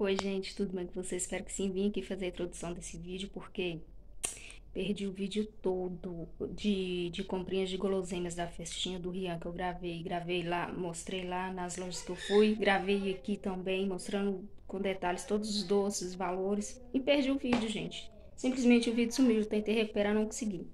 Oi, gente, tudo bem com vocês? Espero que sim. Vim aqui fazer a introdução desse vídeo porque perdi o vídeo todo de, de comprinhas de guloseimas da festinha do Rian que eu gravei. Gravei lá, mostrei lá nas lojas que eu fui. Gravei aqui também, mostrando com detalhes todos os doces, valores. E perdi o vídeo, gente. Simplesmente o vídeo sumiu. Tentei recuperar, não consegui.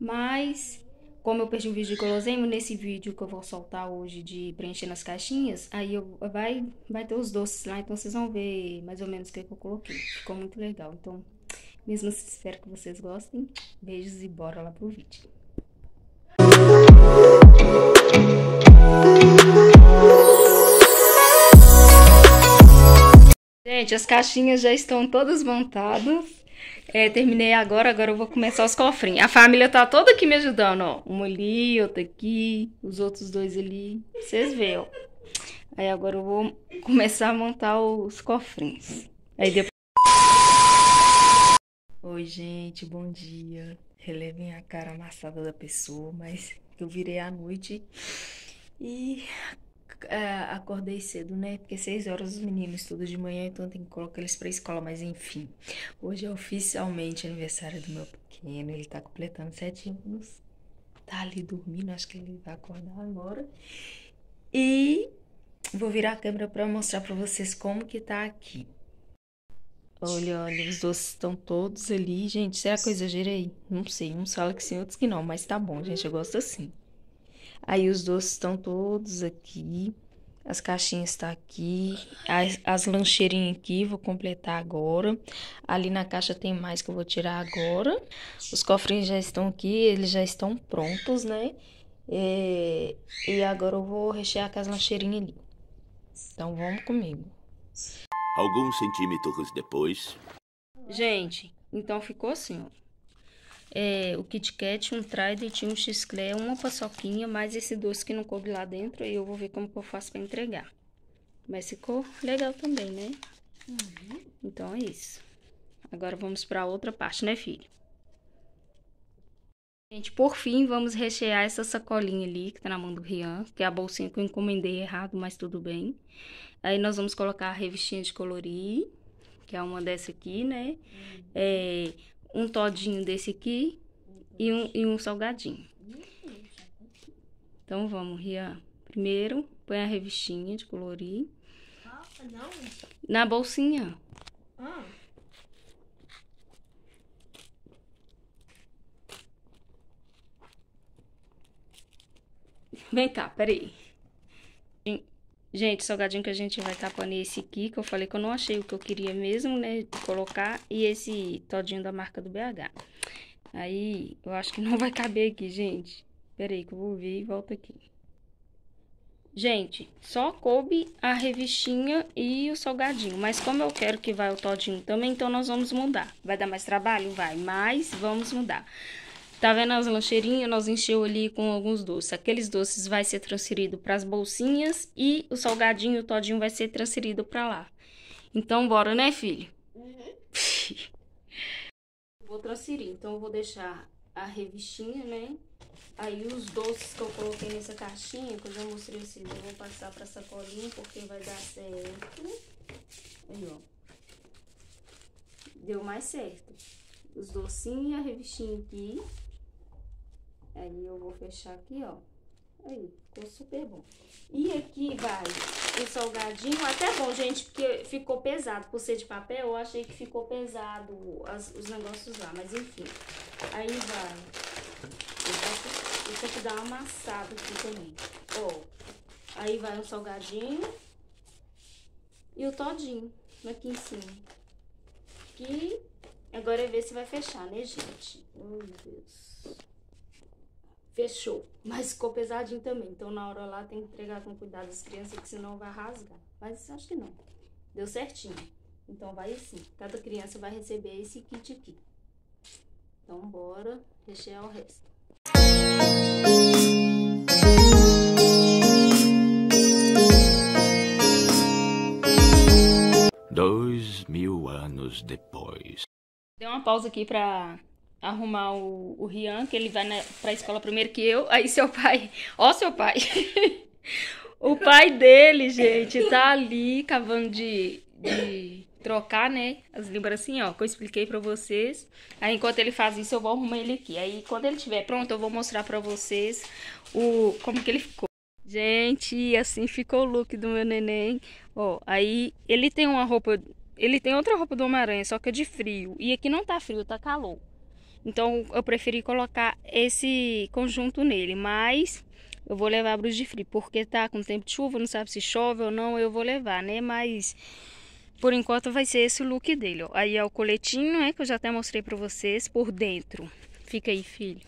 Mas como eu perdi o vídeo de guloseima, nesse vídeo que eu vou soltar hoje de preencher nas caixinhas, aí eu, vai, vai ter os doces lá, então vocês vão ver mais ou menos o que, que eu coloquei. Ficou muito legal. Então, mesmo assim, espero que vocês gostem. Beijos e bora lá pro vídeo. Gente, as caixinhas já estão todas montadas. É, terminei agora, agora eu vou começar os cofrinhos. A família tá toda aqui me ajudando, ó. Um ali, outro aqui, os outros dois ali. Vocês veem, ó. Aí agora eu vou começar a montar os cofrinhos. Aí depois... Oi, gente, bom dia. Relevem a cara amassada da pessoa, mas eu virei à noite e é, acordei cedo, né? Porque seis horas os meninos estudam de manhã, então tem que colocar eles pra escola. Mas enfim, hoje é oficialmente aniversário do meu pequeno. Ele tá completando sete anos. Tá ali dormindo, acho que ele vai acordar agora. E vou virar a câmera pra mostrar pra vocês como que tá aqui. Olha, olha, os doces estão todos ali. Gente, será que eu exagerei? Não sei, uns falam que sim, outros que não. Mas tá bom, gente, eu gosto assim. Aí os doces estão todos aqui. As caixinhas estão tá aqui. As, as lancheirinhas aqui, vou completar agora. Ali na caixa tem mais que eu vou tirar agora. Os cofrinhos já estão aqui, eles já estão prontos, né? É, e agora eu vou rechear com as lancheirinhas ali. Então vamos comigo. Alguns centímetros depois. Gente, então ficou assim, ó é, o Kit Kat, um Trident, um X-Clé, uma paçoquinha, mais esse doce que não coube lá dentro. E eu vou ver como que eu faço para entregar. Mas ficou legal também, né? Uhum. Então é isso. Agora vamos para outra parte, né, filho? Gente, por fim, vamos rechear essa sacolinha ali que tá na mão do Rian, que é a bolsinha que eu encomendei errado, mas tudo bem. Aí nós vamos colocar a revistinha de colorir, que é uma dessa aqui, né? Uhum. É, um todinho desse aqui e um, e um salgadinho. Então vamos, Ria. Primeiro, põe a revistinha de colorir. Na bolsinha. Ah. Vem cá, peraí. Gente, salgadinho que a gente vai tapando esse aqui, que eu falei que eu não achei o que eu queria mesmo, né, colocar, e esse todinho da marca do BH. Aí, eu acho que não vai caber aqui, gente. Pera aí que eu vou ver e volto aqui. Gente, só coube a revistinha e o salgadinho, mas como eu quero que vai o todinho também, então nós vamos mudar. Vai dar mais trabalho? Vai, mas vamos mudar. Tá vendo as lancheirinhas? Nós encheu ali com alguns doces. Aqueles doces vai ser transferido para as bolsinhas e o salgadinho, todinho vai ser transferido para lá. Então, bora, né, filho? Uhum. vou transferir. Então, eu vou deixar a revistinha, né? Aí, os doces que eu coloquei nessa caixinha, que eu já mostrei assim, eu vou passar pra sacolinha, porque vai dar certo. Aí, ó. Deu mais certo. Os docinhos e a revistinha aqui. Aí eu vou fechar aqui, ó. Aí, ficou super bom. E aqui vai o salgadinho. Até bom, gente, porque ficou pesado. Por ser de papel, eu achei que ficou pesado as, os negócios lá. Mas enfim. Aí vai. Isso aqui dá uma amassada aqui também. Ó. Aí vai o salgadinho. E o todinho aqui em cima. Aqui. Agora é ver se vai fechar, né, gente? Oh, meu Deus fechou. Mas ficou pesadinho também. Então na hora lá tem que entregar com cuidado as crianças, que senão vai rasgar. Mas acho que não. Deu certinho. Então vai assim. Cada criança vai receber esse kit aqui. Então bora rechear o resto. Dois mil anos depois. Deu uma pausa aqui pra arrumar o, o Rian, que ele vai na, pra escola primeiro que eu. Aí seu pai. Ó, seu pai. o pai dele, gente, tá ali cavando de, de trocar, né, as lembrancinhas, ó, que eu expliquei pra vocês. Aí, enquanto ele faz isso, eu vou arrumar ele aqui. Aí, quando ele estiver pronto, eu vou mostrar pra vocês o como que ele ficou. Gente, assim ficou o look do meu neném. Ó, aí ele tem uma roupa, ele tem outra roupa do Homem-Aranha, só que é de frio. E aqui não tá frio, tá calor. Então, eu preferi colocar esse conjunto nele, mas eu vou levar blusa de frio, porque tá com tempo de chuva, não sabe se chove ou não, eu vou levar, né? Mas por enquanto vai ser esse o look dele, ó. Aí é o coletinho, né, que eu já até mostrei pra vocês, por dentro. Fica aí, filho.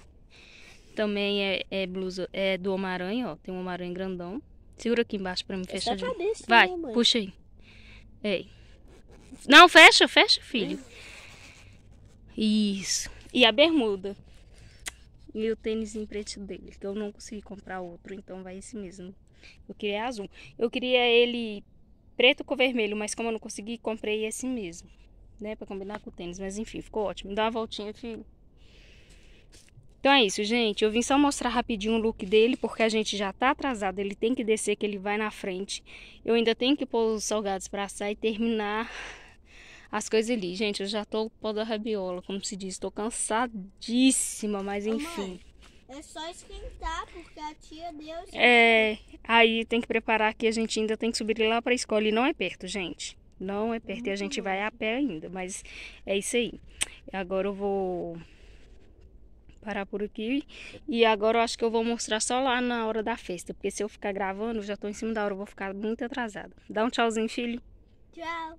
Também é, é blusa, é do Homem-Aranha, ó. Tem um Homem-Aranha grandão. Segura aqui embaixo pra mim É fechar. pra desse, Vai, né, mãe? puxa aí. Ei. Não, fecha, fecha, filho. Isso. E a bermuda. E o tênis em preto dele, que eu não consegui comprar outro, então vai esse mesmo. Eu queria azul. Eu queria ele preto com vermelho, mas como eu não consegui, comprei esse mesmo. Né, pra combinar com o tênis. Mas enfim, ficou ótimo. Dá uma voltinha, filho. Então é isso, gente. Eu vim só mostrar rapidinho o look dele, porque a gente já tá atrasado. Ele tem que descer, que ele vai na frente. Eu ainda tenho que pôr os salgados pra assar e terminar as coisas ali. Gente, eu já tô pó da rabiola, como se diz. Tô cansadíssima, mas enfim. mãe, É só esquentar, porque a tia deu. É, aí tem que preparar que a gente ainda tem que subir lá pra escola. E não é perto, gente. Não é perto e a gente vai a pé ainda. Mas é isso aí. Agora eu vou parar por aqui. E agora eu acho que eu vou mostrar só lá na hora da festa. Porque se eu ficar gravando, eu já tô em cima da hora. Eu vou ficar muito atrasada. Dá um tchauzinho, filho. Tchau.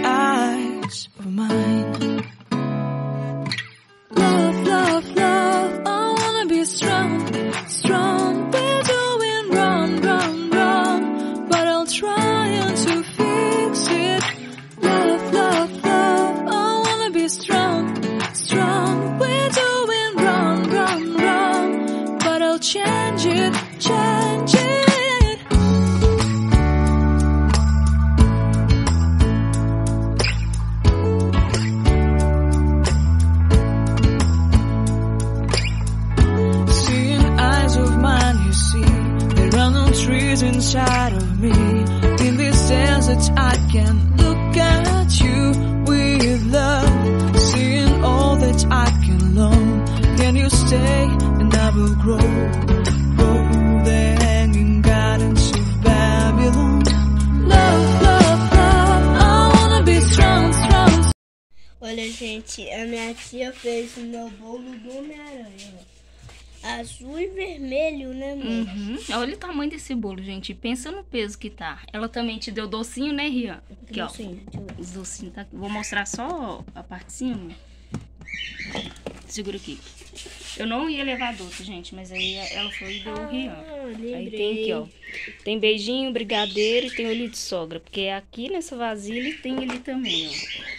change it, change it. Seeing eyes of mine, you see, are no trees inside of me. In this desert, I can look at you with love. Seeing all that I can learn. Can you stay and I will? Grow Olha, gente, a minha tia fez o meu bolo do Homem-Aranha. ó. Azul e vermelho, né, mãe? Uhum. Olha o tamanho desse bolo, gente. Pensa no peso que tá. Ela também te deu docinho, né, Rian? Aqui, ó. Docinho, ver. Os docinhos tá. Vou mostrar só a parte de cima. Segura aqui. Eu não ia levar doce, gente, mas aí ela foi e deu o Rian. Ah, Aí tem aqui, ó. Tem beijinho, brigadeiro e tem olho de sogra. Porque aqui nessa vasilha tem ele também, ó.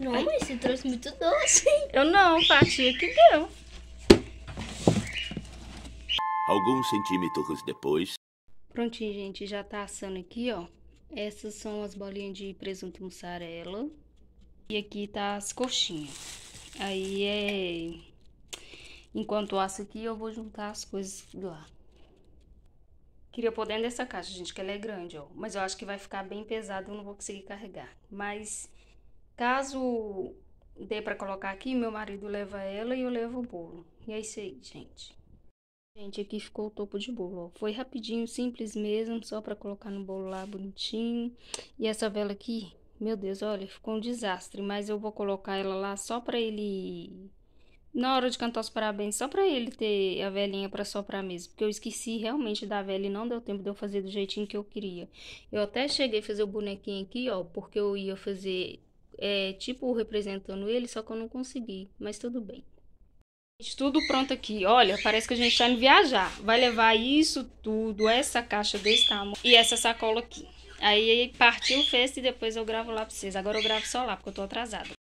Não, mas você trouxe muito doce. Eu não, Fatia que deu. Alguns centímetros depois. Prontinho, gente, já tá assando aqui, ó. Essas são as bolinhas de presunto e mussarela. E aqui tá as coxinhas. Aí é... Enquanto assa aqui, eu vou juntar as coisas lá. Queria pôr dentro dessa caixa, gente, que ela é grande, ó. Mas eu acho que vai ficar bem pesado, eu não vou conseguir carregar. Mas, caso dê pra colocar aqui, meu marido leva ela e eu levo o bolo. E é isso aí, gente. Gente, aqui ficou o topo de bolo, ó. Foi rapidinho, simples mesmo, só pra colocar no bolo lá bonitinho. E essa vela aqui, meu Deus, olha, ficou um desastre, mas eu vou colocar ela lá só pra ele na hora de cantar os parabéns, só pra ele ter a velhinha pra soprar mesmo, porque eu esqueci realmente da vela e não deu tempo de eu fazer do jeitinho que eu queria. Eu até cheguei a fazer o bonequinho aqui, ó, porque eu ia fazer é, tipo representando ele, só que eu não consegui, mas tudo bem. Tudo pronto aqui. Olha, parece que a gente tá indo viajar. Vai levar isso tudo, essa caixa desse tamanho e essa sacola aqui. Aí partiu, fez e depois eu gravo lá pra vocês. Agora eu gravo só lá, porque eu tô atrasada.